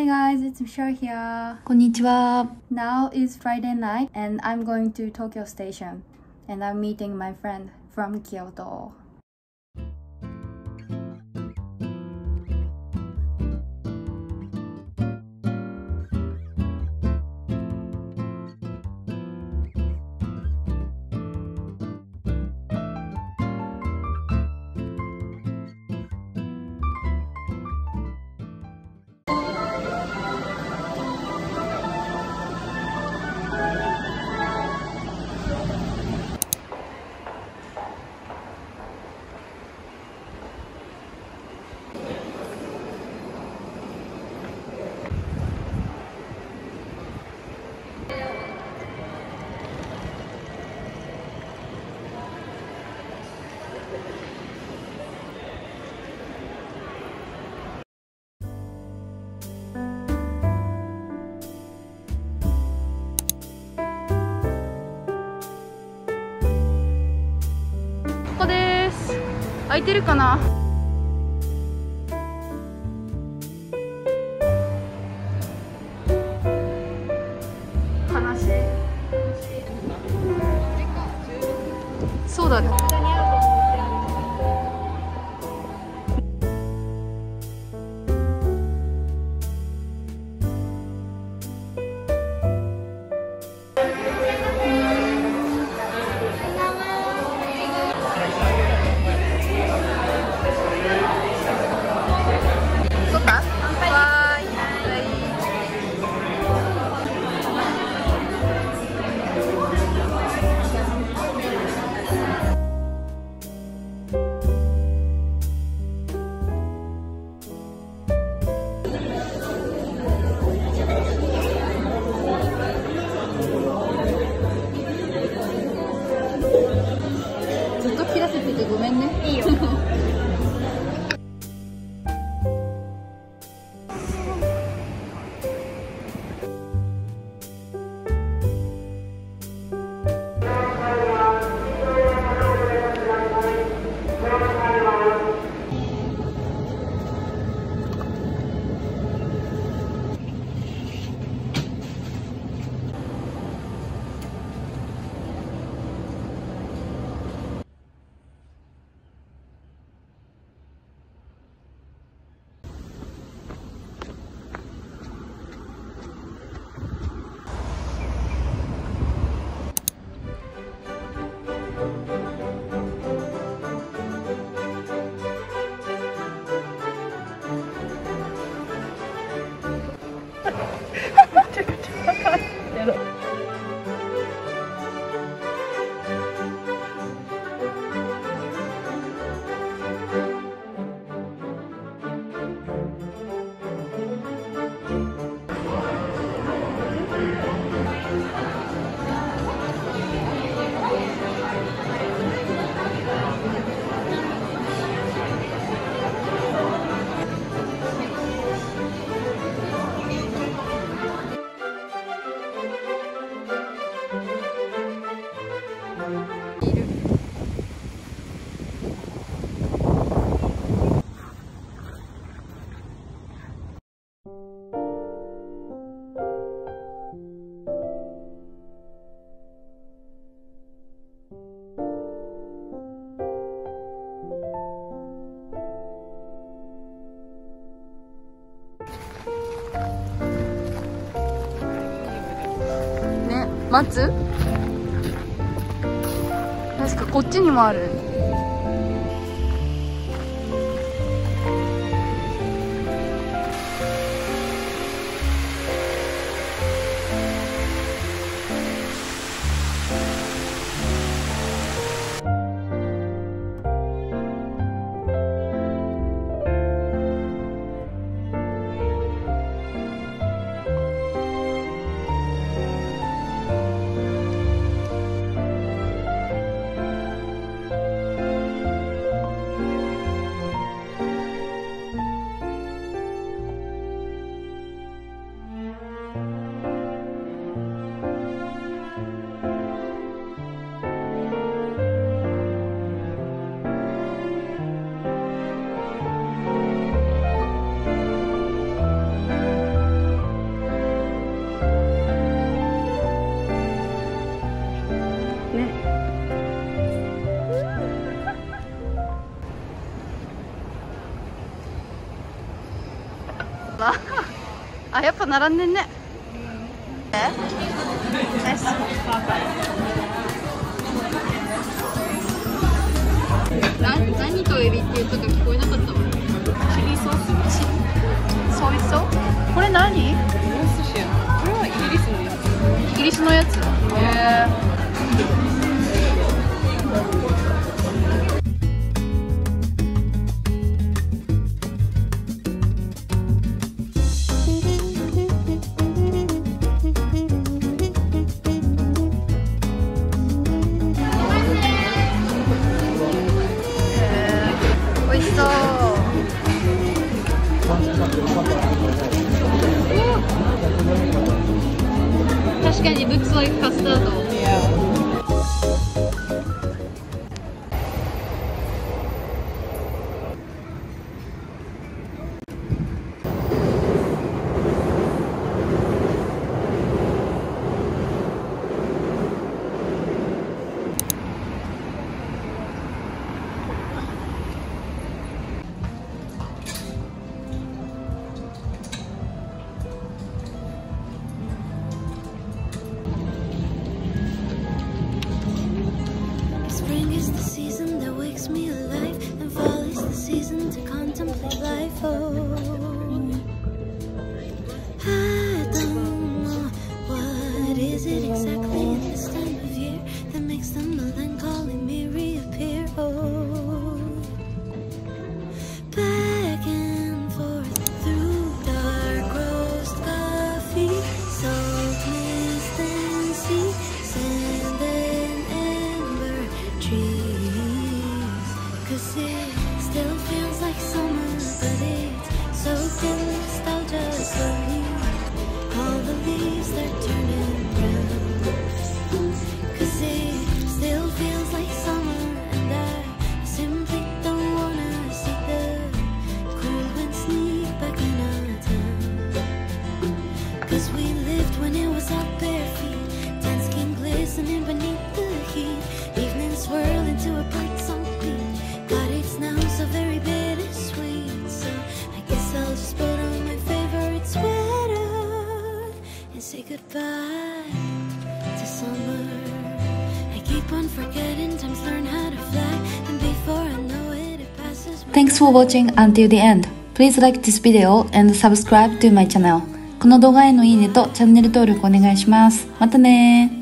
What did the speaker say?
Hi guys, it's Michelle here. Konnichiwa. Now is Friday night and I'm going to Tokyo Station and I'm meeting my friend from Kyoto. 空いてるかな？待つ？確かこっちにもある。あやっぱ並んでんね。え？な何とエビって言ったか聞こえなかったわ。確かにブックスワカスタード。Yeah. skin glistening beneath the heat, evening swirl into a bright song beat. God, it's now so very bittersweet. So I guess I'll just put on my favorite sweater and say goodbye to summer. I keep on forgetting times learn how to fly, and before I know it, it passes. me Thanks for watching until the end. Please like this video and subscribe to my channel. この動画へのいいねとチャンネル登録お願いします。またね